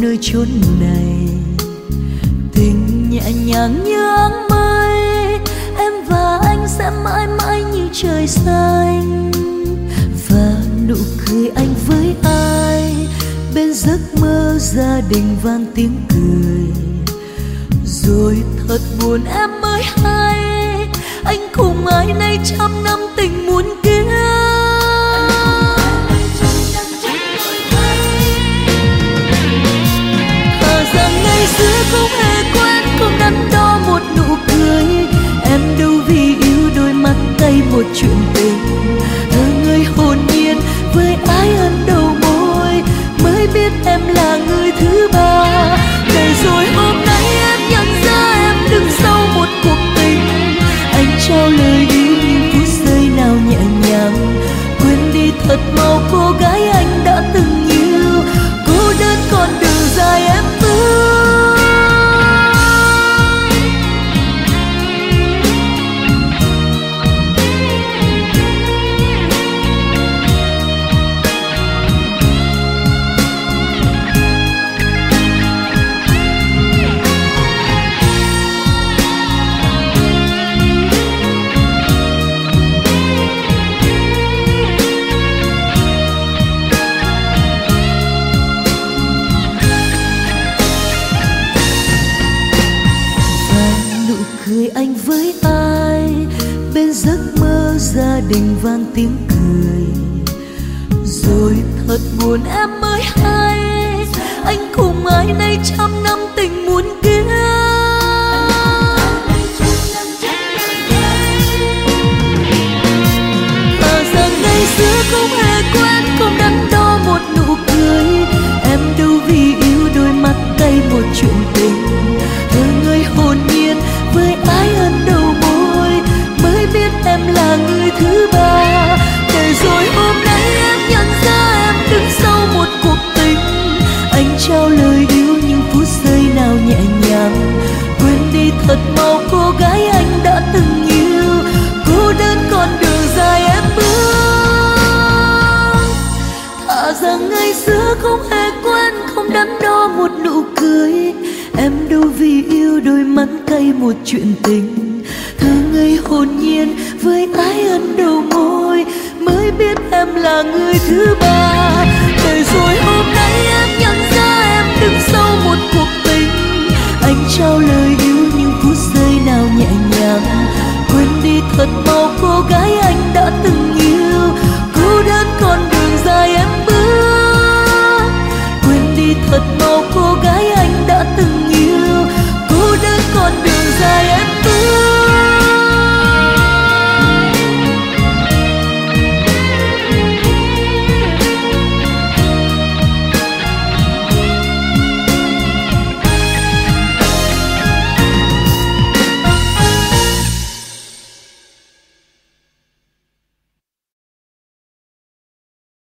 nơi chốn này. Tình nhẹ nhàng như áng mây, em và anh sẽ mãi mãi như trời xanh. Và nụ cười anh với ai? Bên giấc mơ gia đình vang tiếng cười. Rồi thật buồn em mới hay, anh cùng ai nay trăm chuyện tình. Thơ người hồn nhiên với ai ân đầu môi, mới biết em là người thứ ba. Để rồi hôm nay em nhận ra em đứng sau một cuộc tình. Anh trao lời yêu những phút giây nào nhẹ nhàng, quên đi thật mau cô cười anh với ai? Bên giấc mơ gia đình vang tiếng cười. Rồi thật buồn em mới hay, anh cùng ai nay trăm năm tình muốn thật mau cô gái anh đã từng yêu. Cô đơn con đường dài em bước. Thà rằng ngày xưa không hề quen, không đắn đo một nụ cười. Em đâu vì yêu đôi mắt cay một chuyện tình. Thơ ngây hồn nhiên với ái ân đầu môi. Mới biết em là người thứ ba. phút giây nào nhẹ nhàng quên đi thật mau cô gái anh